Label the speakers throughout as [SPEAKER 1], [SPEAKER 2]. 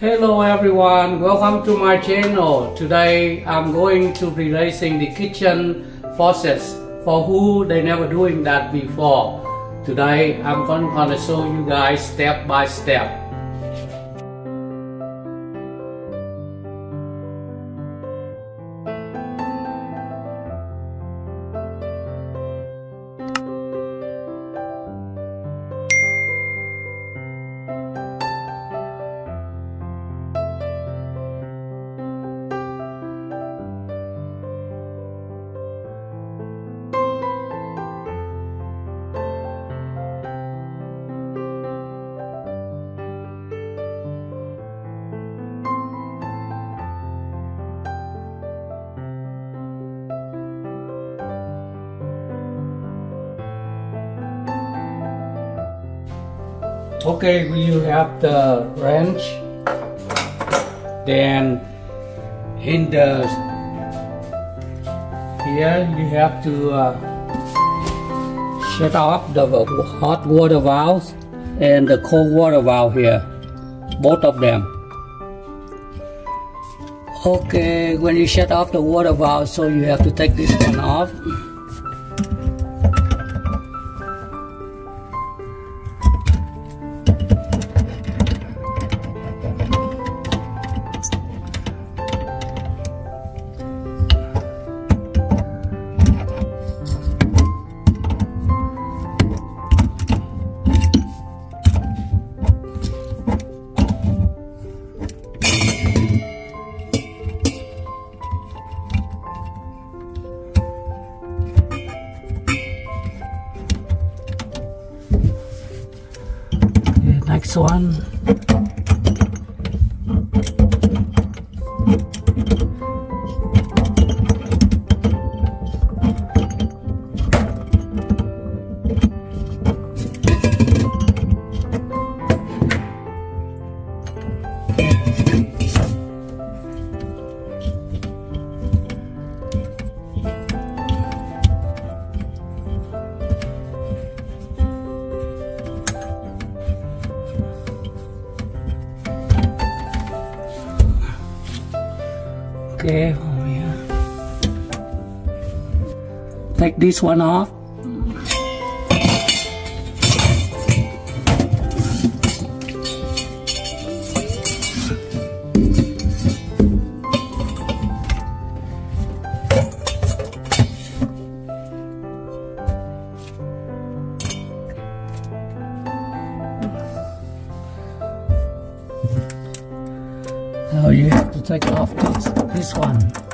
[SPEAKER 1] Hello everyone, welcome to my channel. Today I'm going to be raising the kitchen faucets for who they never doing that before. Today I'm going to show you guys step by step. Okay you have the wrench. Then in the here you have to uh, shut off the hot water valves and the cold water valve here. Both of them. Okay when you shut off the water valve so you have to take this one off one okay oh yeah. Take this one off. Now you have to take off this, this one.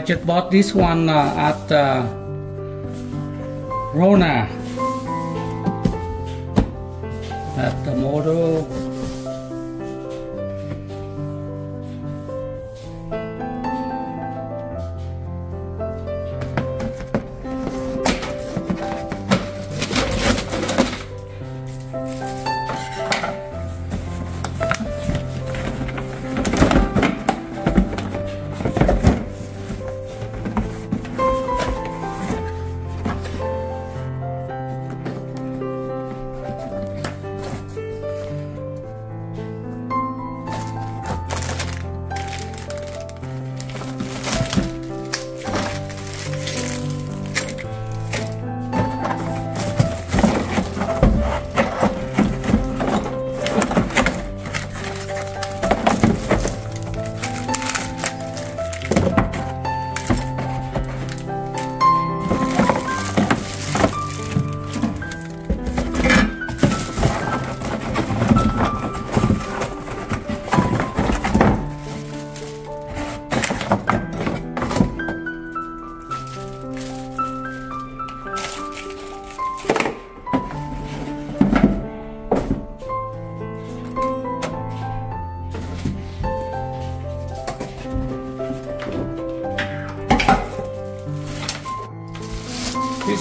[SPEAKER 1] I just bought this one uh, at uh, Rona. At the model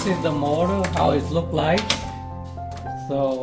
[SPEAKER 1] is the model how it look like. So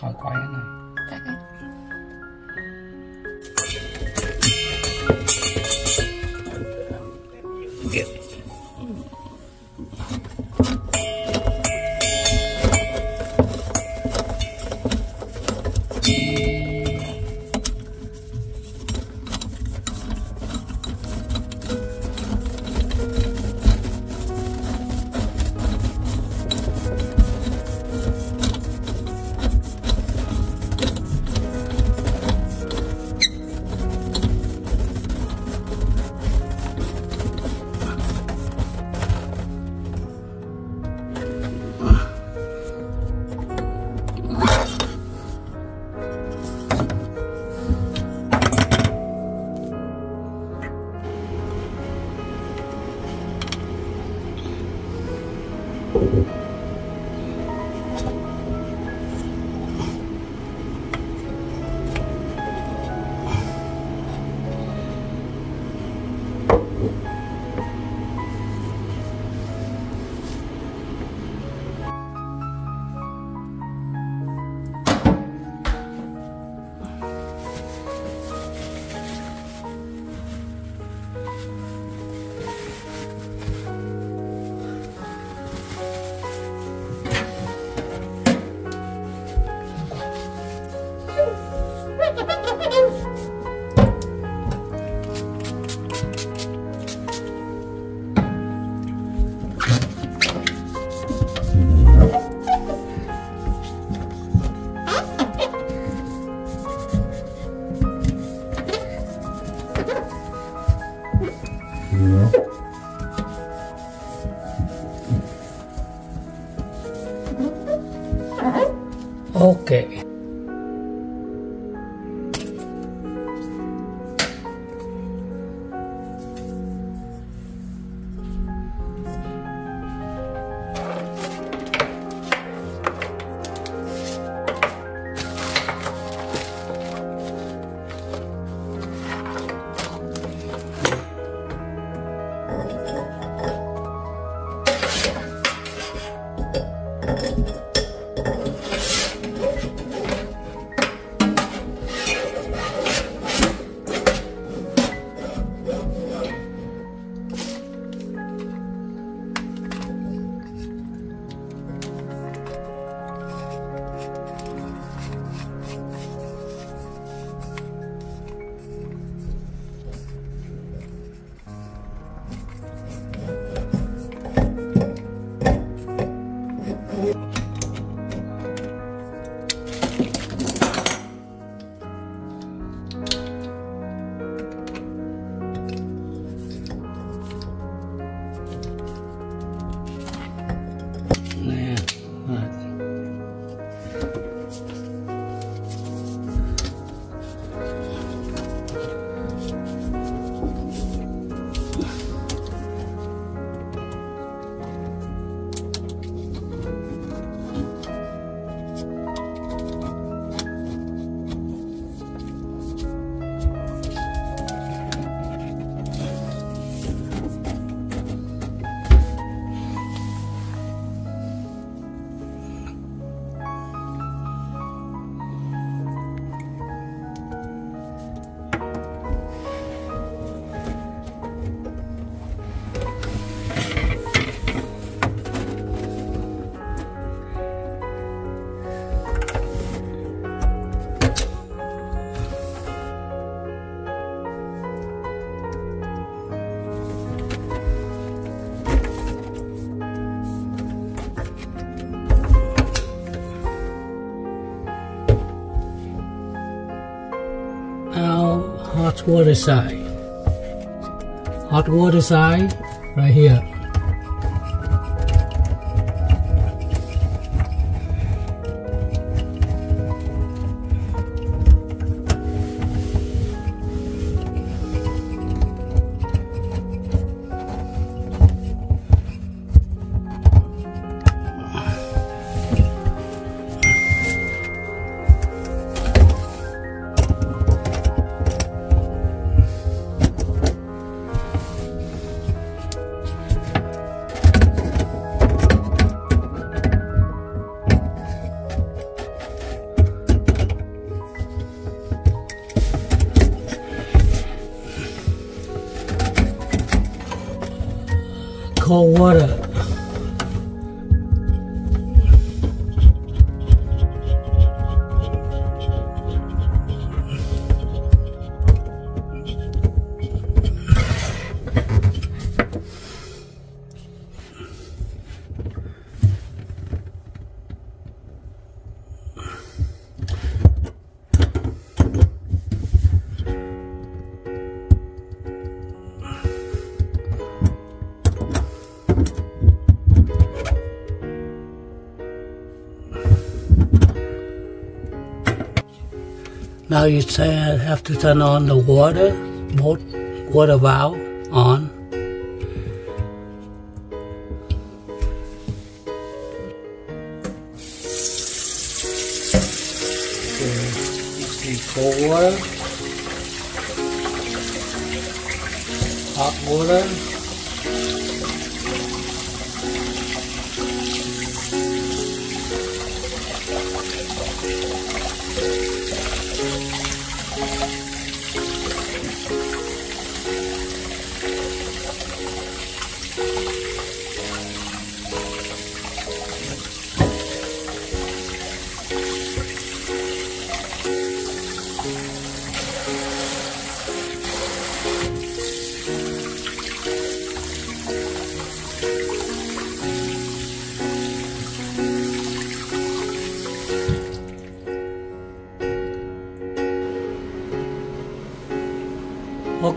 [SPEAKER 1] thói quen này. Water side. Hot water side, right here. Cold water. Now you say I have to turn on the water, both water valve on.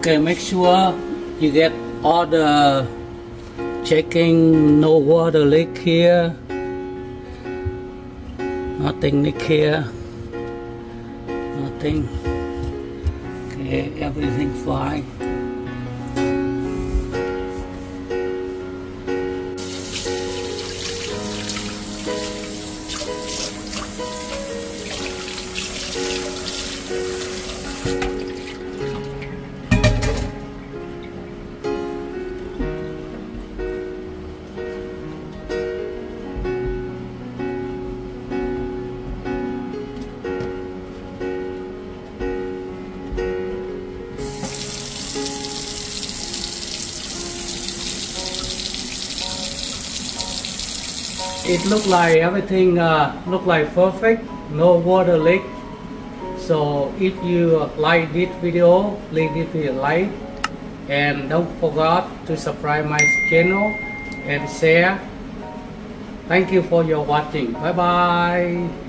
[SPEAKER 1] Okay, make sure you get all the checking no water leak here. Nothing leak here. Nothing. Okay, everything fine. It look like everything uh, look like perfect no water leak. So if you like this video please give me a like. And don't forget to subscribe my channel and share. Thank you for your watching. Bye bye